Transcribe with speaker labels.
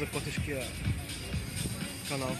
Speaker 1: fazer conta que é canal.